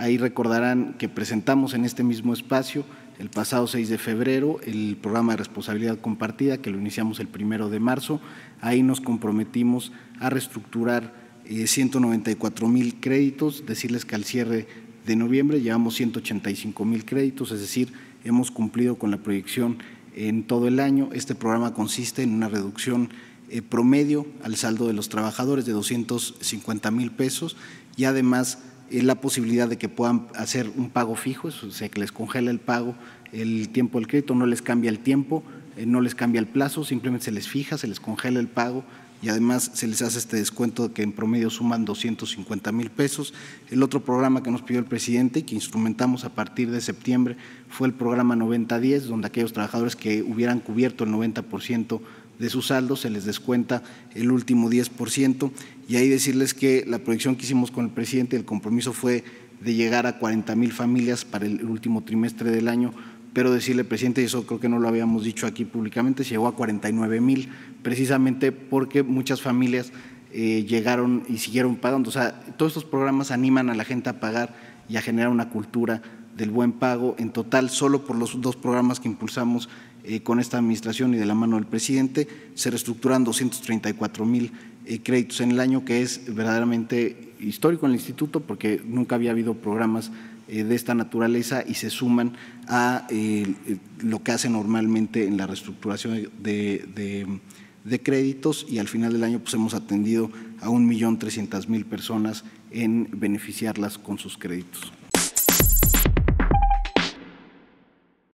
Ahí recordarán que presentamos en este mismo espacio el pasado 6 de febrero el programa de responsabilidad compartida que lo iniciamos el primero de marzo. Ahí nos comprometimos a reestructurar 194 eh, mil créditos, decirles que al cierre de noviembre llevamos 185 mil créditos, es decir, hemos cumplido con la proyección en todo el año. Este programa consiste en una reducción eh, promedio al saldo de los trabajadores de 250 mil pesos y además la posibilidad de que puedan hacer un pago fijo, o sea, que les congela el pago, el tiempo del crédito, no les cambia el tiempo, eh, no les cambia el plazo, simplemente se les fija, se les congela el pago y además se les hace este descuento que en promedio suman 250 mil pesos. El otro programa que nos pidió el presidente y que instrumentamos a partir de septiembre fue el programa 9010, donde aquellos trabajadores que hubieran cubierto el 90% de su saldo, se les descuenta el último 10%. Y ahí decirles que la proyección que hicimos con el presidente, el compromiso fue de llegar a 40 mil familias para el último trimestre del año, pero decirle, presidente, y eso creo que no lo habíamos dicho aquí públicamente, se llegó a 49 mil, precisamente porque muchas familias eh, llegaron y siguieron pagando. O sea, todos estos programas animan a la gente a pagar y a generar una cultura del buen pago. En total, solo por los dos programas que impulsamos eh, con esta administración y de la mano del presidente, se reestructuran 234 mil eh, créditos en el año, que es verdaderamente histórico en el instituto porque nunca había habido programas eh, de esta naturaleza y se suman a lo que hace normalmente en la reestructuración de, de, créditos y al final del año pues hemos atendido a un millón trescientas mil personas en beneficiarlas con sus créditos.